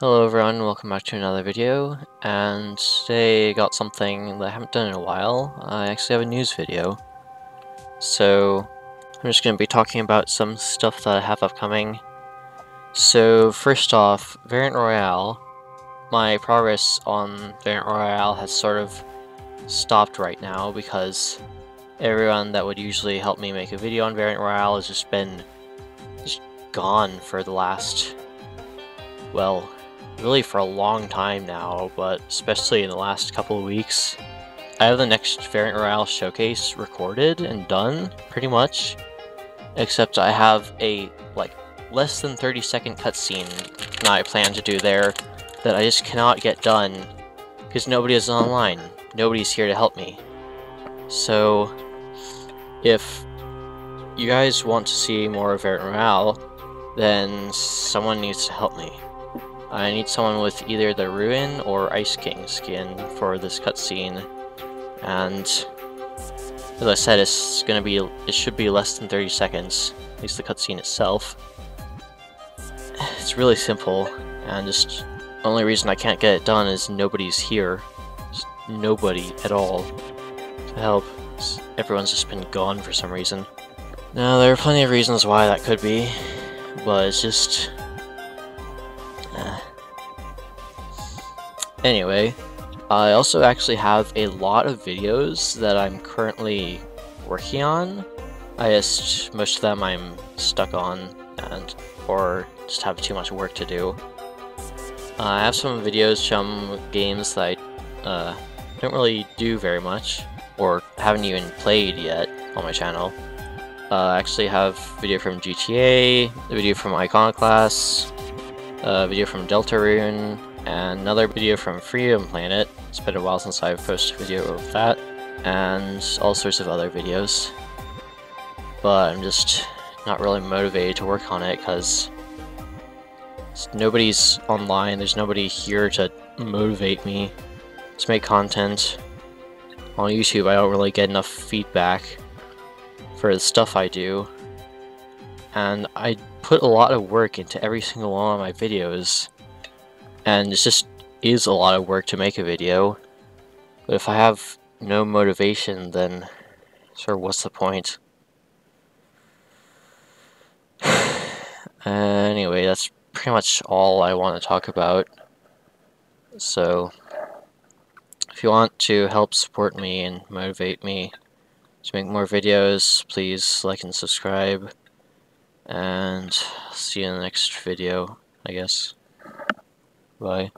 Hello everyone, welcome back to another video, and today I got something that I haven't done in a while. I actually have a news video. So, I'm just going to be talking about some stuff that I have upcoming. So, first off, Variant Royale. My progress on Variant Royale has sort of stopped right now because everyone that would usually help me make a video on Variant Royale has just been just gone for the last, well, really for a long time now, but especially in the last couple of weeks. I have the next Variant Royale showcase recorded and done, pretty much. Except I have a, like, less than 30 second cutscene that I plan to do there that I just cannot get done because nobody is online. Nobody's here to help me. So, if you guys want to see more of Variant Royale, then someone needs to help me. I need someone with either the Ruin or Ice King skin for this cutscene. And as I said, it's gonna be it should be less than 30 seconds, at least the cutscene itself. It's really simple, and just the only reason I can't get it done is nobody's here. Just nobody at all to help. Everyone's just been gone for some reason. Now, there are plenty of reasons why that could be, but it's just Anyway, I also actually have a lot of videos that I'm currently working on. I just, most of them I'm stuck on and or just have too much work to do. Uh, I have some videos from games that I uh, don't really do very much or haven't even played yet on my channel. Uh, I actually have video from GTA, a video from Iconoclast, a video from Deltarune, and another video from Freedom Planet. It's been a while since I've posted a video of that, and all sorts of other videos. But I'm just not really motivated to work on it because nobody's online, there's nobody here to motivate me to make content. On YouTube, I don't really get enough feedback for the stuff I do. And I put a lot of work into every single one of my videos and it just is a lot of work to make a video. But if I have no motivation, then sort of what's the point? anyway, that's pretty much all I want to talk about. So, if you want to help support me and motivate me to make more videos, please like and subscribe. And see you in the next video, I guess. Bye.